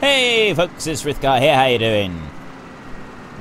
Hey folks, it's Frithgar here, how you doing?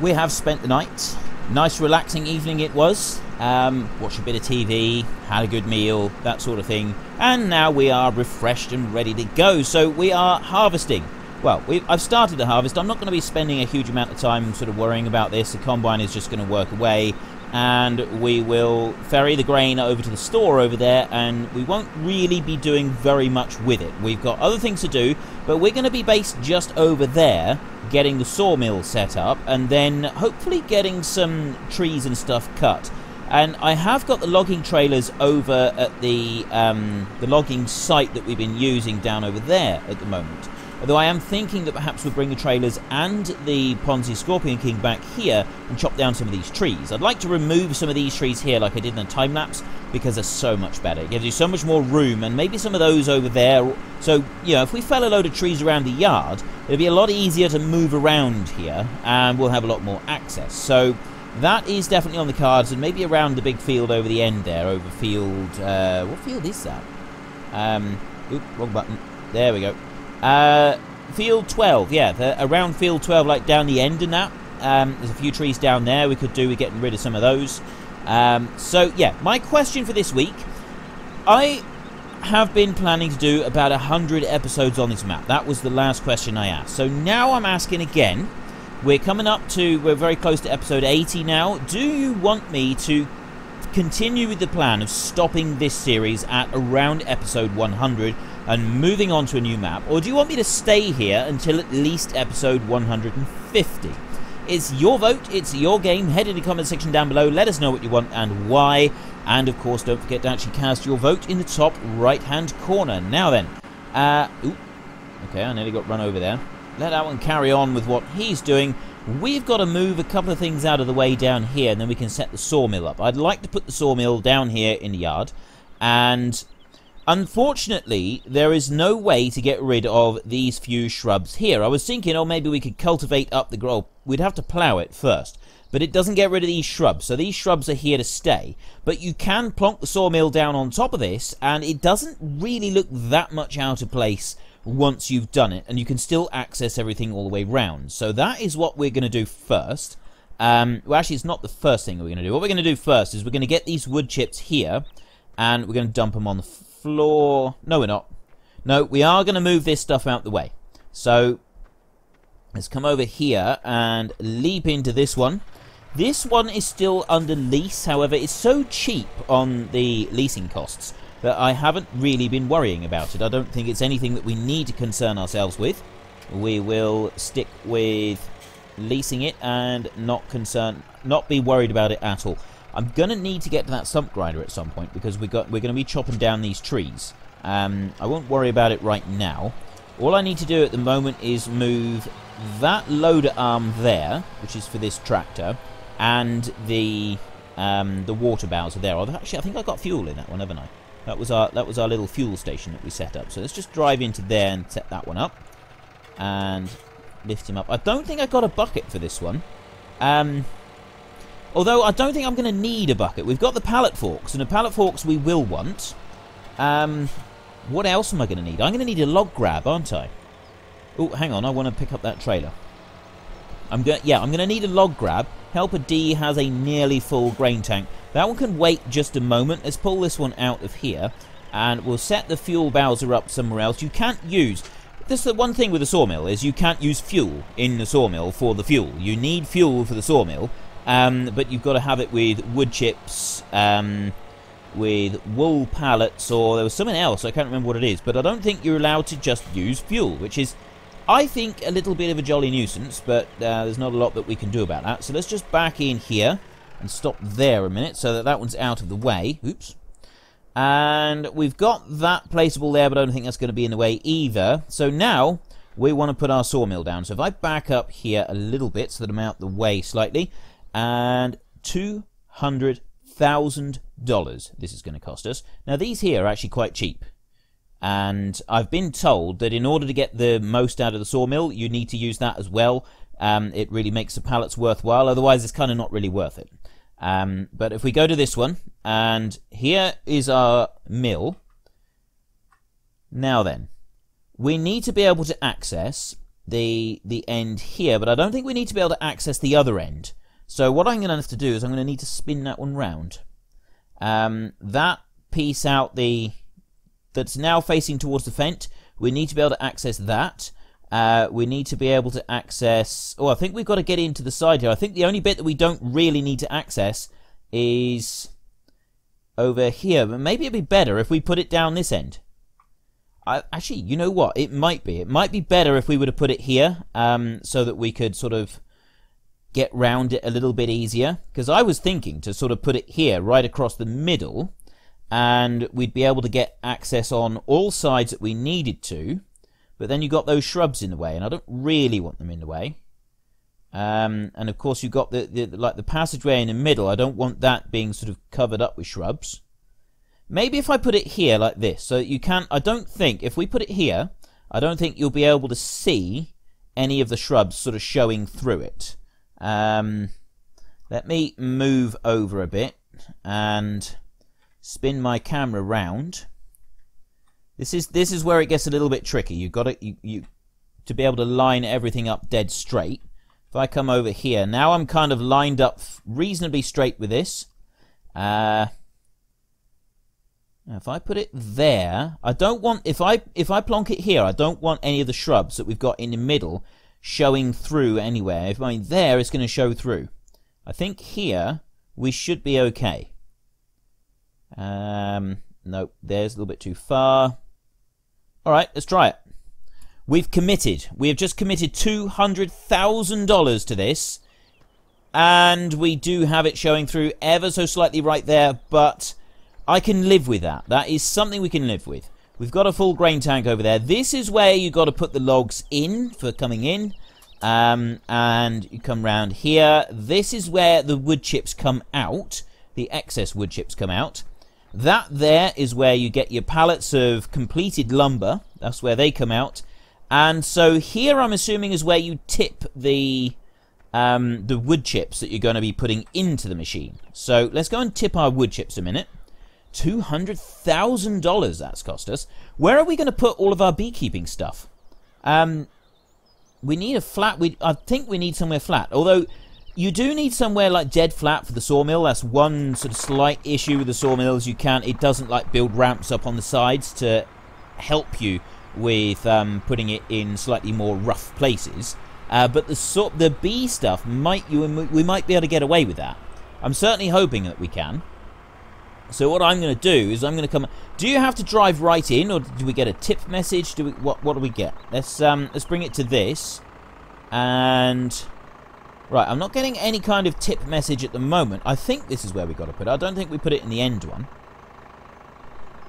We have spent the night. Nice relaxing evening it was. Um, watched a bit of TV, had a good meal, that sort of thing. And now we are refreshed and ready to go. So we are harvesting. Well, I've started the harvest. I'm not going to be spending a huge amount of time sort of worrying about this. The combine is just going to work away and we will ferry the grain over to the store over there and we won't really be doing very much with it. We've got other things to do, but we're going to be based just over there getting the sawmill set up and then hopefully getting some trees and stuff cut. And I have got the logging trailers over at the um, the logging site that we've been using down over there at the moment. Although I am thinking that perhaps we'll bring the trailers and the Ponsse Scorpion King back here and chop down some of these trees. I'd like to remove some of these trees here like I did in the time lapse because they're so much better. It gives you so much more room and maybe some of those over there. So, you know, if we fell a load of trees around the yard, it'd be a lot easier to move around here and we'll have a lot more access. So that is definitely on the cards and maybe around the big field over the end there, over field, uh, what field is that? Um, oop, wrong button. There we go. Uh, field 12, yeah, around field 12, like down the end and that. Um, there's a few trees down there we could do with getting rid of some of those. Um, so, yeah, my question for this week I have been planning to do about 100 episodes on this map. That was the last question I asked. So now I'm asking again. We're coming up to, we're very close to episode 80 now. Do you want me to continue with the plan of stopping this series at around episode 100 and moving on to a new map, or do you want me to stay here until at least episode 150? It's your vote, it's your game. Head in the comment section down below, let us know what you want and why. And of course, don't forget to actually cast your vote in the top right hand corner. Now then, uh, ooh, okay, I nearly got run over there. Let that one carry on with what he's doing. We've got to move a couple of things out of the way down here, and then we can set the sawmill up. I'd like to put the sawmill down here in the yard, and Unfortunately, there is no way to get rid of these few shrubs here. I was thinking, oh, maybe we could cultivate up the grow. We'd have to plough it first. But it doesn't get rid of these shrubs, so these shrubs are here to stay. But you can plonk the sawmill down on top of this, and it doesn't really look that much out of place once you've done it, and you can still access everything all the way round. So that is what we're going to do first. Um, well, actually, it's not the first thing we're going to do. What we're going to do first is we're going to get these wood chips here, and we're going to dump them on the floor. No, we're not. No, we are going to move this stuff out the way. So, let's come over here and leap into this one. This one is still under lease, however, it's so cheap on the leasing costs that I haven't really been worrying about it. I don't think it's anything that we need to concern ourselves with. We will stick with leasing it and not concern, not be worried about it at all. I'm going to need to get to that stump grinder at some point because we got, we're going to be chopping down these trees. Um, I won't worry about it right now. All I need to do at the moment is move that loader arm there, which is for this tractor, and the um, the water bowser there. Actually, I think I got fuel in that one, haven't I? That was our that was our little fuel station that we set up. So let's just drive into there and set that one up, and lift him up. I don't think I got a bucket for this one. Um, Although I don't think I'm going to need a bucket. We've got the pallet forks, and the pallet forks we will want. Um, what else am I going to need? I'm going to need a log grab, aren't I? Oh, hang on. I want to pick up that trailer. I'm going. Yeah, I'm going to need a log grab. Helper D has a nearly full grain tank. That one can wait just a moment. Let's pull this one out of here, and we'll set the fuel bowser up somewhere else. You can't use. This the one thing with the sawmill is you can't use fuel in the sawmill for the fuel. You need fuel for the sawmill, um, but you've got to have it with wood chips, um, with wool pallets, or there was something else. I can't remember what it is. But I don't think you're allowed to just use fuel, which is, I think, a little bit of a jolly nuisance. But uh, there's not a lot that we can do about that. So let's just back in here and stop there a minute so that that one's out of the way. Oops. And we've got that placeable there, but I don't think that's going to be in the way either. So now we want to put our sawmill down. So if I back up here a little bit so that I'm out the way slightly, and $200,000 this is going to cost us. Now, these here are actually quite cheap. And I've been told that in order to get the most out of the sawmill, you need to use that as well. Um, it really makes the pallets worthwhile, otherwise, it's kind of not really worth it. Um, but if we go to this one, and here is our mill. Now then, we need to be able to access the the end here, but I don't think we need to be able to access the other end. So what I'm going to have to do is I'm going to need to spin that one round. Um, that piece out the that's now facing towards the fence, we need to be able to access that. Uh, we need to be able to access... Oh, I think we've got to get into the side here. I think the only bit that we don't really need to access is over here. But maybe it'd be better if we put it down this end. I, actually, you know what? It might be. It might be better if we were to put it here um, so that we could sort of get round it a little bit easier. Because I was thinking to sort of put it here, right across the middle, and we'd be able to get access on all sides that we needed to. But then you got those shrubs in the way, and I don't really want them in the way. Um, and of course, you've got the, the like the passageway in the middle. I don't want that being sort of covered up with shrubs. Maybe if I put it here like this, so you can't I don't think if we put it here, I don't think you'll be able to see any of the shrubs sort of showing through it. Um, let me move over a bit and spin my camera round. This is this is where it gets a little bit tricky. You've got to you, you to be able to line everything up dead straight. If I come over here, now I'm kind of lined up reasonably straight with this. Uh, if I put it there, I don't want if I if I plonk it here, I don't want any of the shrubs that we've got in the middle showing through anywhere. If I mean there, it's going to show through. I think here we should be okay. Um, nope, there's a little bit too far. All right, let's try it. We've committed. We have just committed $200,000 to this. And we do have it showing through ever so slightly right there, but I can live with that. That is something we can live with. We've got a full grain tank over there. This is where you've got to put the logs in for coming in. Um, and you come round here. This is where the wood chips come out. The excess wood chips come out. That there is where you get your pallets of completed lumber. That's where they come out. And so here I'm assuming is where you tip the um, the wood chips that you're going to be putting into the machine. So let's go and tip our wood chips a minute. $200,000 that's cost us. Where are we going to put all of our beekeeping stuff? Um, we need a flat. We I think we need somewhere flat. Although you do need somewhere like dead flat for the sawmill. That's one sort of slight issue with the sawmills. You can't. It doesn't like build ramps up on the sides to help you with um, putting it in slightly more rough places. Uh, but the sort the bee stuff might you we might be able to get away with that. I'm certainly hoping that we can. So what I'm going to do is I'm going to come. Do you have to drive right in, or do we get a tip message? Do we what? What do we get? Let's um let's bring it to this, and Right, I'm not getting any kind of tip message at the moment. I think this is where we got to put it. I don't think we put it in the end one.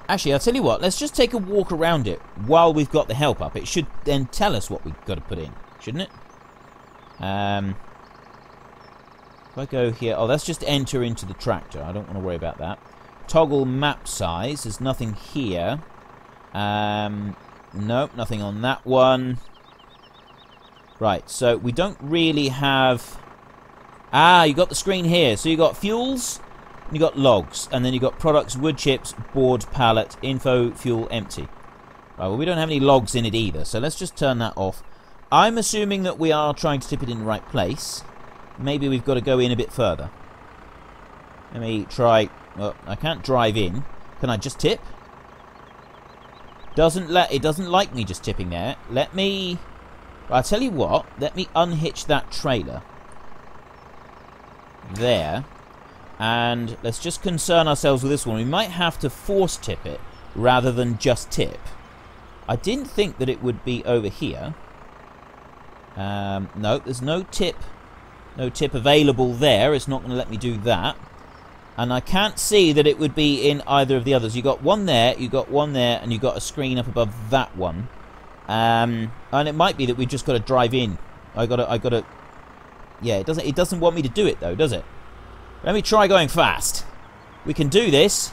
Actually, I'll tell you what. Let's just take a walk around it while we've got the help up. It should then tell us what we've got to put in, shouldn't it? Um, if I go here... Oh, let's just enter into the tractor. I don't want to worry about that. Toggle map size. There's nothing here. Um, nope, nothing on that one. Right, so we don't really have... Ah, you got the screen here. So you got fuels, you got logs, and then you got products, wood chips, board, pallet, info, fuel, empty. Right, well, we don't have any logs in it either, so let's just turn that off. I'm assuming that we are trying to tip it in the right place. Maybe we've got to go in a bit further. Let me try... Well, I can't drive in. Can I just tip? Doesn't let... It doesn't like me just tipping there. Let me... I'll tell you what, let me unhitch that trailer. There. And let's just concern ourselves with this one. We might have to force tip it rather than just tip. I didn't think that it would be over here. Um, no, there's no tip. No tip available there. It's not going to let me do that. And I can't see that it would be in either of the others. You got one there, you got one there, and you got a screen up above that one. Um, and it might be that we've just got to drive in. I got to, I got to. Yeah, it doesn't, it doesn't want me to do it though, does it? Let me try going fast. We can do this.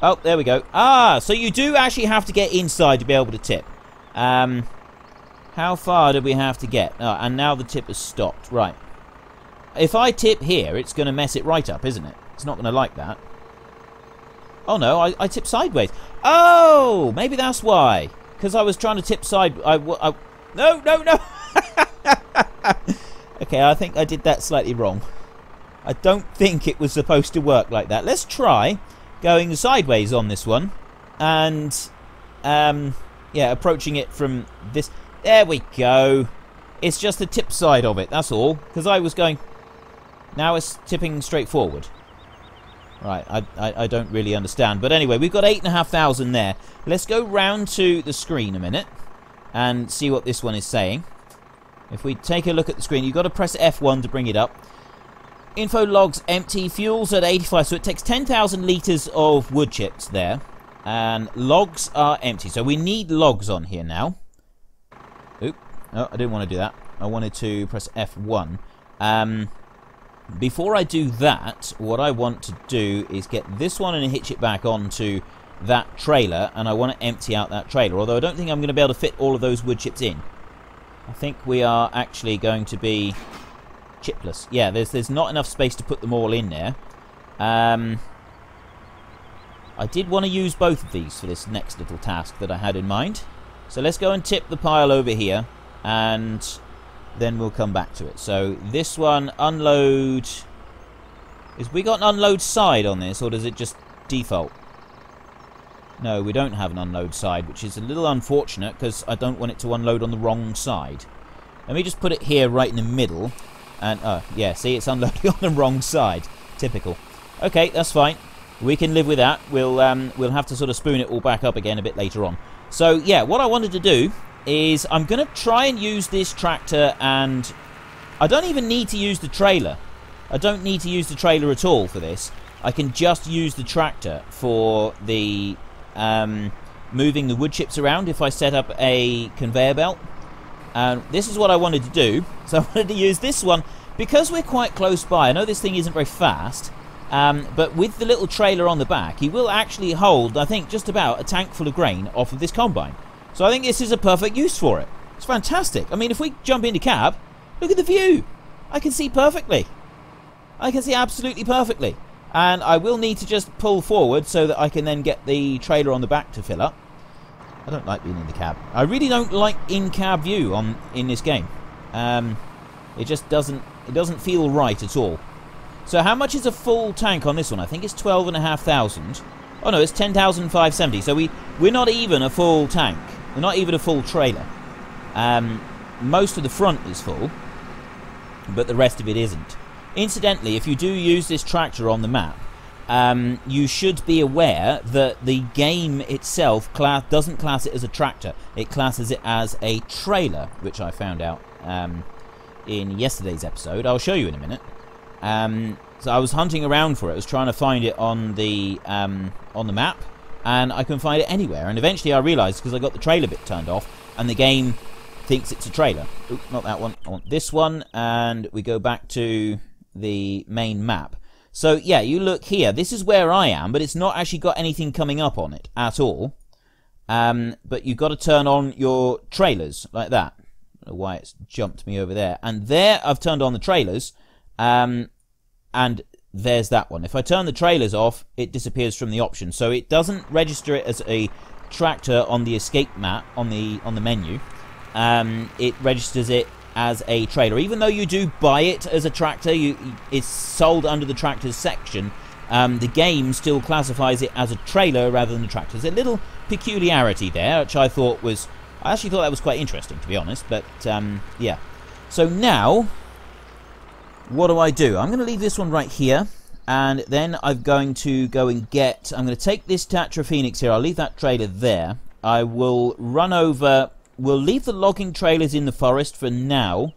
Oh, there we go. Ah, so you do actually have to get inside to be able to tip. Um, how far did we have to get? Oh, and now the tip has stopped. Right. If I tip here, it's going to mess it right up, isn't it? It's not going to like that. Oh no, I, I tip sideways. Oh, maybe that's why because I was trying to tip side. I, I, No, no, no. okay, I think I did that slightly wrong. I don't think it was supposed to work like that. Let's try going sideways on this one. And, um, yeah, approaching it from this. There we go. It's just the tip side of it, that's all. Because I was going... Now it's tipping straight forward. Right, I, I, I, don't really understand. But anyway, we've got 8,500 there. Let's go round to the screen a minute and see what this one is saying. If we take a look at the screen, you've got to press F1 to bring it up. Info logs empty, fuels at 85, so it takes 10,000 litres of wood chips there. And logs are empty, so we need logs on here now. Oop, no, I didn't want to do that. I wanted to press F1. Um, before I do that, what I want to do is get this one and hitch it back onto that trailer, and I want to empty out that trailer, although I don't think I'm going to be able to fit all of those wood chips in. I think we are actually going to be chipless. Yeah, there's there's not enough space to put them all in there. Um, I did want to use both of these for this next little task that I had in mind. So let's go and tip the pile over here, and then we'll come back to it. So this one, unload... Is we got an unload side on this, or does it just default? No, we don't have an unload side, which is a little unfortunate, because I don't want it to unload on the wrong side. Let me just put it here right in the middle. And, oh, yeah, see, it's unloading on the wrong side. Typical. Okay, that's fine. We can live with that. We'll, um, we'll have to sort of spoon it all back up again a bit later on. So, yeah, what I wanted to do is I'm going to try and use this tractor and I don't even need to use the trailer. I don't need to use the trailer at all for this. I can just use the tractor for the um, moving the wood chips around if I set up a conveyor belt. And this is what I wanted to do. So I wanted to use this one because we're quite close by. I know this thing isn't very fast, um, but with the little trailer on the back, he will actually hold, I think, just about a tank full of grain off of this combine. So I think this is a perfect use for it. It's fantastic. I mean, if we jump into cab, look at the view. I can see perfectly. I can see absolutely perfectly. And I will need to just pull forward so that I can then get the trailer on the back to fill up. I don't like being in the cab. I really don't like in-cab view on in this game. Um, it just doesn't it doesn't feel right at all. So how much is a full tank on this one? I think it's twelve and a half thousand. Oh no, it's ten thousand five seventy. So we we're not even a full tank. Not even a full trailer. Um, most of the front is full, but the rest of it isn't. Incidentally, if you do use this tractor on the map, um, you should be aware that the game itself class, doesn't class it as a tractor. It classes it as a trailer, which I found out um, in yesterday's episode. I'll show you in a minute. Um, so I was hunting around for it. I was trying to find it on the um, on the map, and I couldn't find it anywhere. And eventually I realised because I got the trailer bit turned off, and the game thinks it's a trailer. Oop, not that one. I want this one, and we go back to the main map. So yeah, you look here. This is where I am, but it's not actually got anything coming up on it at all. Um, but you've got to turn on your trailers like that. why it's jumped me over there. And there I've turned on the trailers. Um, and there's that one. If I turn the trailers off, it disappears from the option. So it doesn't register it as a tractor on the escape map on the on the menu. Um, it registers it as a trailer. Even though you do buy it as a tractor, you, it's sold under the tractors section. Um, the game still classifies it as a trailer rather than a tractor. There's a little peculiarity there, which I thought was, I actually thought that was quite interesting, to be honest. But um, yeah. So now, what do I do? I'm going to leave this one right here. And then I'm going to go and get... I'm going to take this Tatra Phoenix here. I'll leave that trailer there. I will run over we'll leave the logging trailers in the forest for now.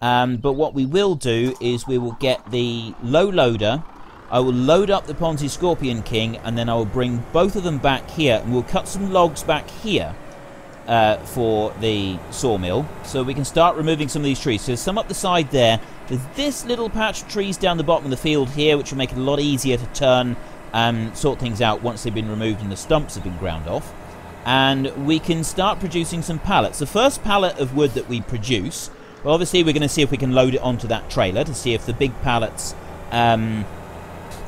Um, but what we will do is we will get the low loader. I will load up the Ponsse Scorpion King and then I will bring both of them back here and we'll cut some logs back here uh, for the sawmill so we can start removing some of these trees. So some up the side there. There's this little patch of trees down the bottom of the field here which will make it a lot easier to turn and sort things out once they've been removed and the stumps have been ground off and we can start producing some pallets. The first pallet of wood that we produce, well, obviously we're going to see if we can load it onto that trailer to see if the big pallets um,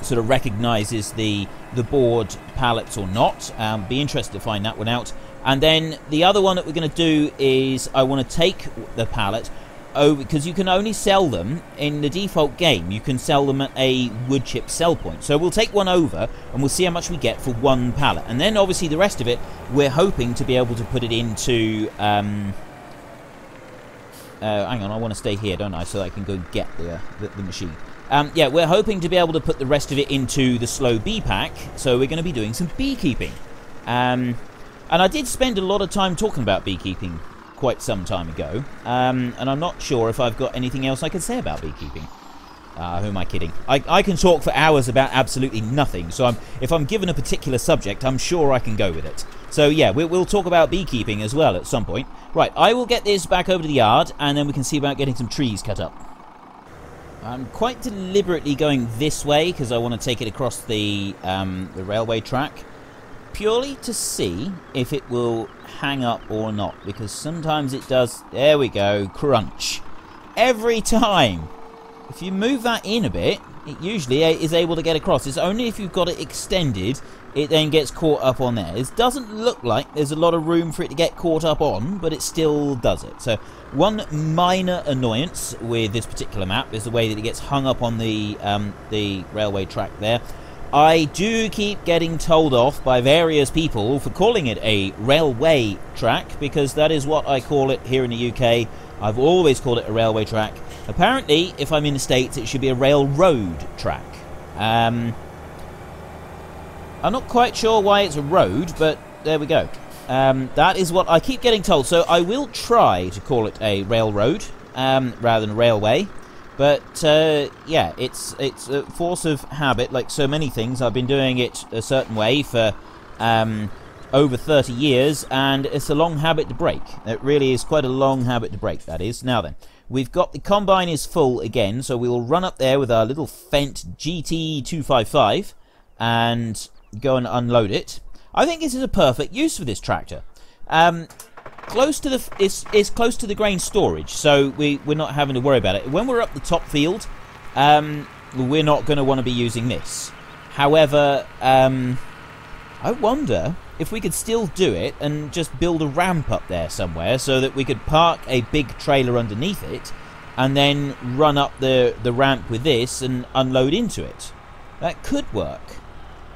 sort of recognizes the the board pallets or not. Um, be interested to find that one out. And then the other one that we're going to do is I want to take the pallet oh because you can only sell them in the default game. You can sell them at a wood chip sell point. So we'll take one over and we'll see how much we get for one pallet. And then obviously the rest of it we're hoping to be able to put it into um, uh, hang on I want to stay here don't I so I can go get the, uh, the, the machine. Um, yeah we're hoping to be able to put the rest of it into the slow bee pack so we're going to be doing some beekeeping. Um, and I did spend a lot of time talking about beekeeping quite some time ago, um, and I'm not sure if I've got anything else I can say about beekeeping. Uh, who am I kidding? I, I can talk for hours about absolutely nothing, so I'm, if I'm given a particular subject, I'm sure I can go with it. So yeah, we, we'll talk about beekeeping as well at some point. Right, I will get this back over to the yard, and then we can see about getting some trees cut up. I'm quite deliberately going this way because I want to take it across the um, the railway track purely to see if it will hang up or not because sometimes it does there we go crunch. Every time if you move that in a bit it usually is able to get across. It's only if you've got it extended it then gets caught up on there. It doesn't look like there's a lot of room for it to get caught up on but it still does it. So one minor annoyance with this particular map is the way that it gets hung up on the um, the railway track there I do keep getting told off by various people for calling it a railway track because that is what I call it here in the UK. I've always called it a railway track. Apparently, if I'm in the States, it should be a railroad track. Um, I'm not quite sure why it's a road, but there we go. Um, that is what I keep getting told. So I will try to call it a railroad um, rather than a railway. But uh, yeah, it's it's a force of habit, like so many things. I've been doing it a certain way for um, over 30 years, and it's a long habit to break. It really is quite a long habit to break. That is. Now then, we've got the combine is full again, so we'll run up there with our little Fendt GT255 and go and unload it. I think this is a perfect use for this tractor. Um, close to the it's, it's close to the grain storage, so we we're not having to worry about it. When we're up the top field, um, we're not going to want to be using this. However, um, I wonder if we could still do it and just build a ramp up there somewhere so that we could park a big trailer underneath it and then run up the, the ramp with this and unload into it. That could work.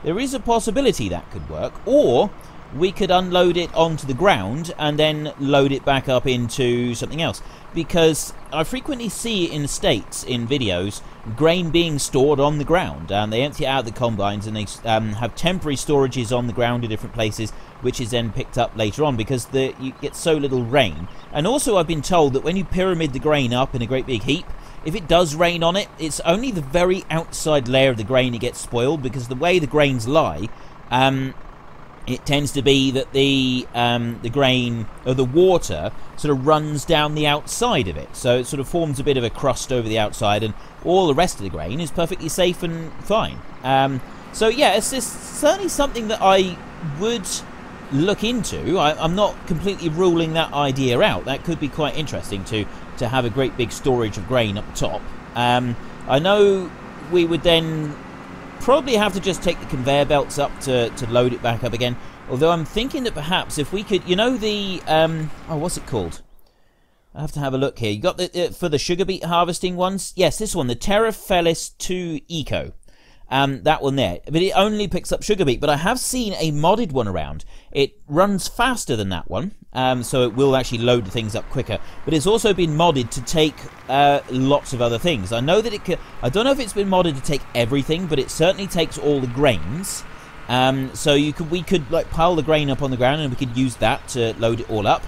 There is a possibility that could work. Or we could unload it onto the ground and then load it back up into something else. Because I frequently see in the States, in videos, grain being stored on the ground. And they empty out the combines and they um, have temporary storages on the ground in different places, which is then picked up later on because the, you get so little rain. And also, I've been told that when you pyramid the grain up in a great big heap, if it does rain on it, it's only the very outside layer of the grain that gets spoiled because the way the grains lie, um, it tends to be that the um, the grain or the water sort of runs down the outside of it, so it sort of forms a bit of a crust over the outside, and all the rest of the grain is perfectly safe and fine. Um, so yeah, it's, certainly something that I would look into. I, am not completely ruling that idea out. That could be quite interesting to to have a great big storage of grain up top. Um, I know we would then probably have to just take the conveyor belts up to, to load it back up again. Although I'm thinking that perhaps if we could, you know the, um, oh, what's it called? I have to have a look here. You got the, uh, for the sugar beet harvesting ones? Yes, this one, the Terra Felis 2 Eco um, that one there. But it only picks up sugar beet. But I have seen a modded one around. It runs faster than that one, um, so it will actually load things up quicker. But it's also been modded to take uh, lots of other things. I know that it can. I don't know if it's been modded to take everything, but it certainly takes all the grains. Um, so you could we could like pile the grain up on the ground and we could use that to load it all up.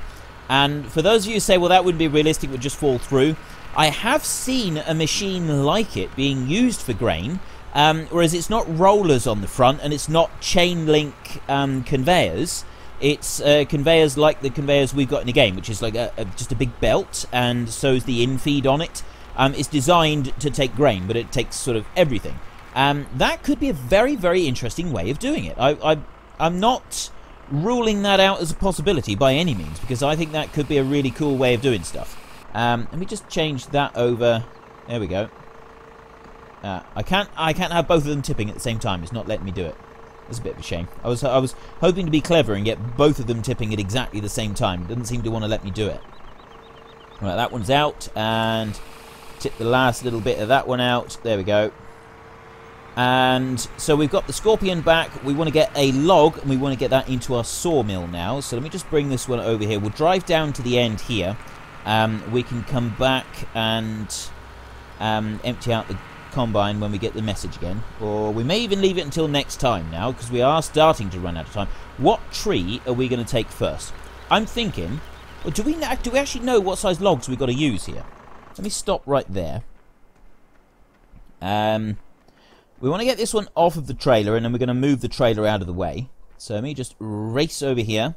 And for those of you who say, well, that wouldn't be realistic, it would just fall through. I have seen a machine like it being used for grain um, whereas it's not rollers on the front and it's not chain link um, conveyors. It's uh, conveyors like the conveyors we've got in the game, which is like a, a, just a big belt, and so is the infeed on it. Um, it's designed to take grain, but it takes sort of everything. Um, that could be a very, very interesting way of doing it. I, I, I'm not ruling that out as a possibility by any means, because I think that could be a really cool way of doing stuff. Um, let me just change that over. There we go. Uh, I can't I can't have both of them tipping at the same time. It's not letting me do it. It's a bit of a shame. I was I was hoping to be clever and get both of them tipping at exactly the same time. It doesn't seem to want to let me do it. Right, that one's out, and tip the last little bit of that one out. There we go. And so we've got the Scorpion back. We want to get a log, and we want to get that into our sawmill now. So let me just bring this one over here. We'll drive down to the end here. Um, we can come back and um, empty out the combine when we get the message again. Or we may even leave it until next time now, because we are starting to run out of time. What tree are we going to take first? I'm thinking... Do we do we actually know what size logs we've got to use here? Let me stop right there. Um, we want to get this one off of the trailer, and then we're going to move the trailer out of the way. So let me just race over here,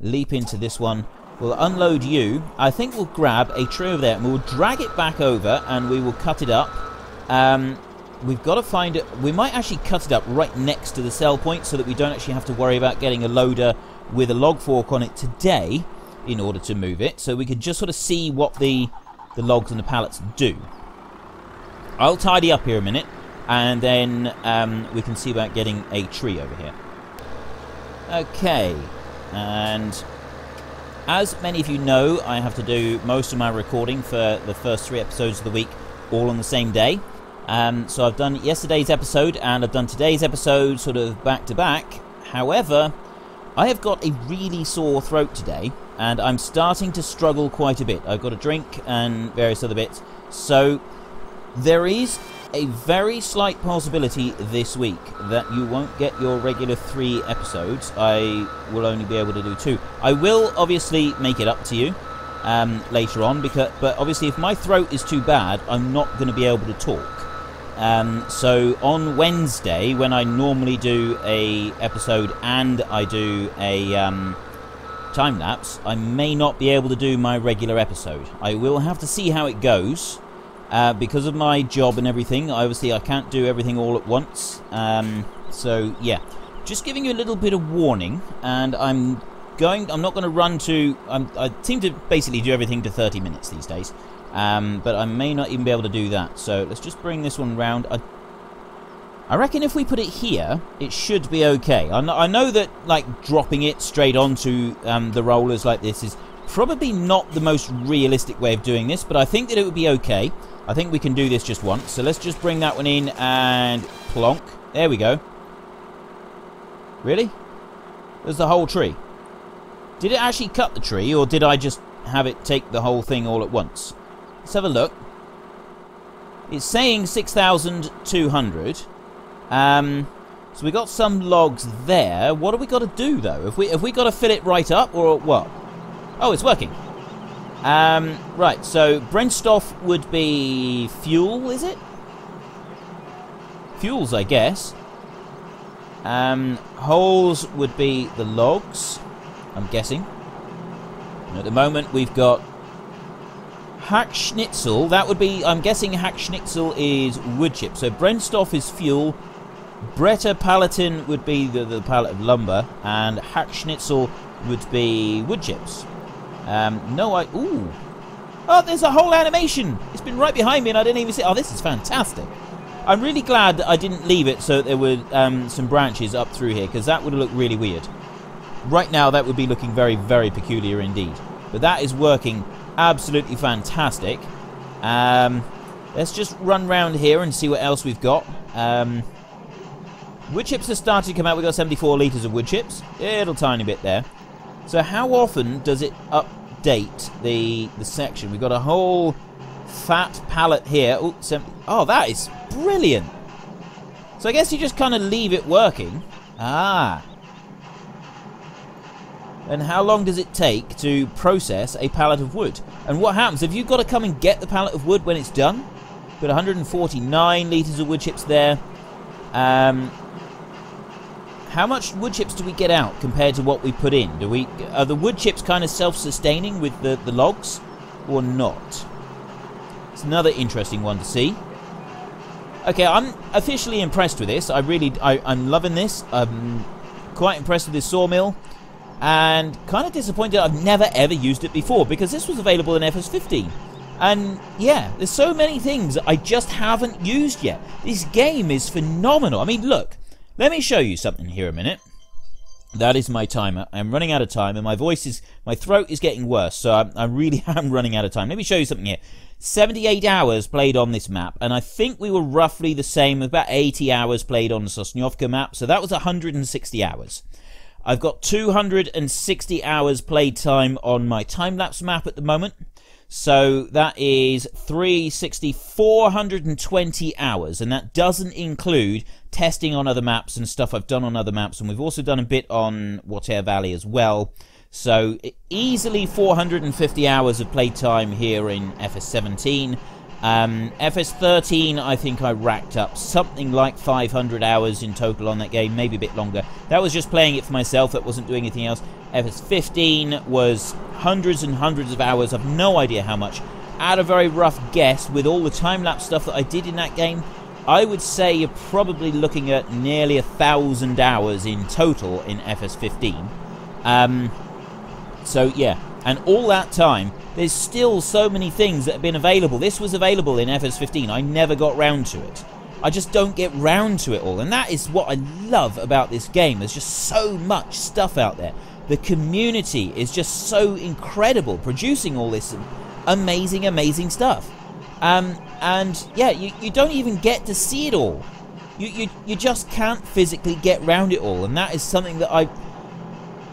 leap into this one. We'll unload you. I think we'll grab a tree over there, and we'll drag it back over, and we will cut it up. Um, we've got to find it. We might actually cut it up right next to the sell point so that we don't actually have to worry about getting a loader with a log fork on it today in order to move it. So we could just sort of see what the, the logs and the pallets do. I'll tidy up here a minute and then um, we can see about getting a tree over here. Okay, and as many of you know, I have to do most of my recording for the first three episodes of the week all on the same day. Um, so I've done yesterday's episode and I've done today's episode sort of back to back. However, I have got a really sore throat today and I'm starting to struggle quite a bit. I've got a drink and various other bits. So there is a very slight possibility this week that you won't get your regular three episodes. I will only be able to do two. I will obviously make it up to you um, later on, because but obviously if my throat is too bad, I'm not going to be able to talk. Um, so on Wednesday, when I normally do a episode and I do a um, time lapse, I may not be able to do my regular episode. I will have to see how it goes. Uh, because of my job and everything, obviously I can't do everything all at once. Um, so yeah, just giving you a little bit of warning, and I'm going. I'm not going to run to. I'm, i seem to basically do everything to 30 minutes these days, um, but I may not even be able to do that. So let's just bring this one round. I, I reckon if we put it here, it should be okay. I know, I know that like dropping it straight onto um, the rollers like this is probably not the most realistic way of doing this, but I think that it would be okay. I think we can do this just once. So let's just bring that one in and plonk. There we go. Really? There's the whole tree. Did it actually cut the tree, or did I just have it take the whole thing all at once? Let's have a look. It's saying 6,200. Um, so we got some logs there. What have we got to do, though? Have we, have we got to fill it right up, or what? Oh, it's working. Um, right, so Brennstoff would be fuel, is it? Fuels, I guess. Um, Holz would be the logs. I'm guessing. And at the moment, we've got Hackschnitzel. That would be, I'm guessing Hack Schnitzel is wood chip. So Brennstoff is fuel. Bretta Palatin would be the, the pallet of lumber. And Hack Schnitzel would be wood chips. Um, no, I... Ooh. Oh, there's a whole animation. It's been right behind me and I didn't even see... Oh, this is fantastic. I'm really glad that I didn't leave it so there were um, some branches up through here because that would looked really weird. Right now, that would be looking very, very peculiar indeed. But that is working absolutely fantastic. Um, let's just run round here and see what else we've got. Um, wood chips have started to come out. We've got 74 litres of wood chips. Little tiny bit there. So how often does it update the, the section? We've got a whole fat pallet here. Oh, oh that is brilliant. So I guess you just kind of leave it working. Ah, and how long does it take to process a pallet of wood? And what happens? Have you got to come and get the pallet of wood when it's done? Got 149 litres of wood chips there. Um, how much wood chips do we get out compared to what we put in? Do we are the wood chips kind of self-sustaining with the, the logs or not? It's another interesting one to see. Okay, I'm officially impressed with this. I really, I, I'm loving this. I'm quite impressed with this sawmill and kind of disappointed I've never ever used it before because this was available in FS15. And yeah, there's so many things I just haven't used yet. This game is phenomenal. I mean, look, let me show you something here a minute. That is my timer. I'm running out of time, and my voice is, my throat is getting worse, so I, I really am running out of time. Let me show you something here. 78 hours played on this map, and I think we were roughly the same, about 80 hours played on the Sosnovka map, so that was 160 hours. I've got 260 hours played time on my time-lapse map at the moment. So that is 360, 420 hours, and that doesn't include testing on other maps and stuff I've done on other maps, and we've also done a bit on Water Valley as well. So easily 450 hours of playtime here in FS17. Um, FS13, I think I racked up something like 500 hours in total on that game, maybe a bit longer. That was just playing it for myself, that wasn't doing anything else. FS15 was hundreds and hundreds of hours, I've no idea how much. At a very rough guess, with all the time-lapse stuff that I did in that game, I would say you're probably looking at nearly a thousand hours in total in FS15. Um, so yeah, and all that time, there's still so many things that have been available. This was available in FS15. I never got round to it. I just don't get round to it all. And that is what I love about this game. There's just so much stuff out there. The community is just so incredible, producing all this amazing, amazing stuff. Um, and yeah, you, you don't even get to see it all. You, you, you just can't physically get round it all. And that is something that I,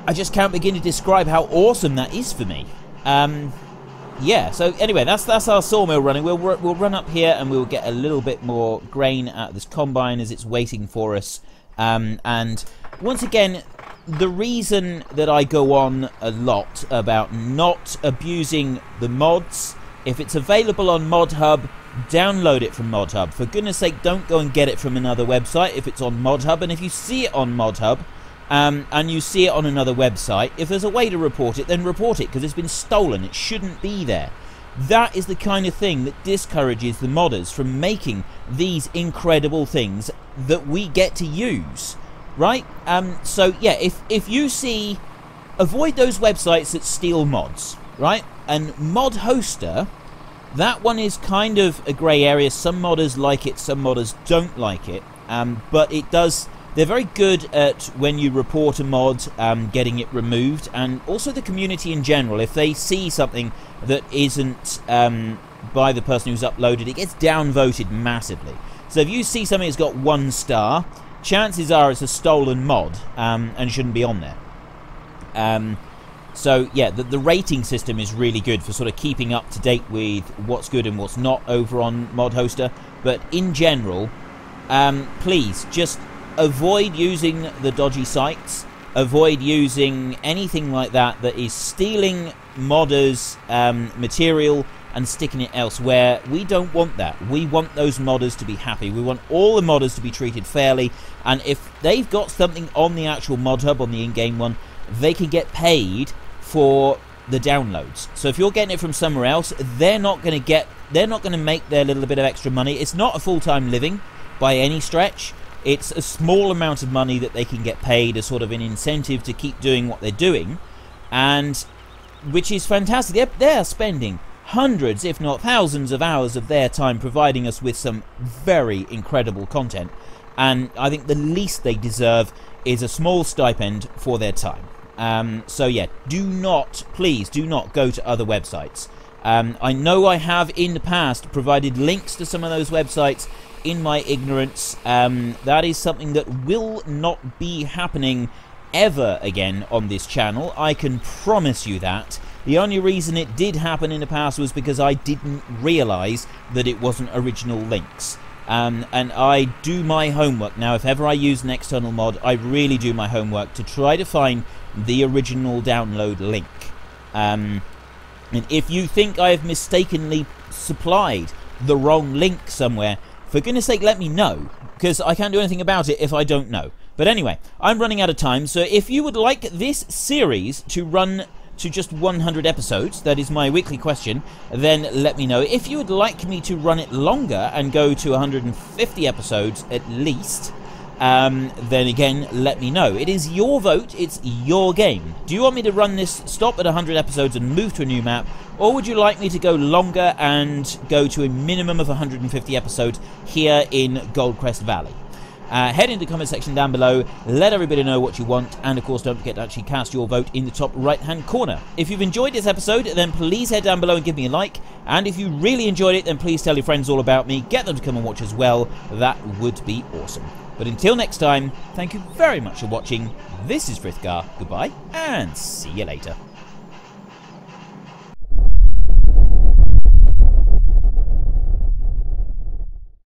I just can't begin to describe how awesome that is for me. Um, yeah, so anyway, that's that's our sawmill running. We'll we'll run up here and we'll get a little bit more grain out of this combine as it's waiting for us. Um, and once again, the reason that I go on a lot about not abusing the mods, if it's available on ModHub, download it from ModHub. For goodness sake, don't go and get it from another website if it's on ModHub. And if you see it on ModHub, um, and you see it on another website, if there's a way to report it, then report it because it's been stolen. It shouldn't be there. That is the kind of thing that discourages the modders from making these incredible things that we get to use, right? Um, so yeah, if if you see, avoid those websites that steal mods, right? And Mod Hoster, that one is kind of a grey area. Some modders like it, some modders don't like it, um, but it does they're very good at when you report a mod, um, getting it removed, and also the community in general. If they see something that isn't um, by the person who's uploaded, it gets downvoted massively. So if you see something that's got one star, chances are it's a stolen mod um, and shouldn't be on there. Um, so yeah, the, the, rating system is really good for sort of keeping up to date with what's good and what's not over on Mod Hoster. But in general, um, please just avoid using the dodgy sites. Avoid using anything like that that is stealing modders' um, material and sticking it elsewhere. We don't want that. We want those modders to be happy. We want all the modders to be treated fairly. And if they've got something on the actual mod hub, on the in-game one, they can get paid for the downloads. So if you're getting it from somewhere else, they're not going to get, they're not going to make their little bit of extra money. It's not a full-time living by any stretch. It's a small amount of money that they can get paid as sort of an incentive to keep doing what they're doing, and which is fantastic. They're, they're spending hundreds, if not thousands, of hours of their time providing us with some very incredible content. And I think the least they deserve is a small stipend for their time. Um, so yeah, do not, please, do not go to other websites. Um, I know I have in the past provided links to some of those websites in my ignorance. Um, that is something that will not be happening ever again on this channel. I can promise you that. The only reason it did happen in the past was because I didn't realise that it wasn't original links. Um, and I do my homework. Now, if ever I use an external mod, I really do my homework to try to find the original download link. Um, and if you think I have mistakenly supplied the wrong link somewhere, for goodness sake, let me know, because I can't do anything about it if I don't know. But anyway, I'm running out of time, so if you would like this series to run to just 100 episodes, that is my weekly question, then let me know. If you would like me to run it longer and go to 150 episodes at least, um, then again, let me know. It is your vote, it's your game. Do you want me to run this, stop at 100 episodes and move to a new map, or would you like me to go longer and go to a minimum of 150 episodes here in Goldcrest Valley? Uh, head into the comment section down below, let everybody know what you want, and of course, don't forget to actually cast your vote in the top right hand corner. If you've enjoyed this episode, then please head down below and give me a like, and if you really enjoyed it, then please tell your friends all about me, get them to come and watch as well. That would be awesome. But until next time, thank you very much for watching. This is Frithgar. Goodbye, and see you later.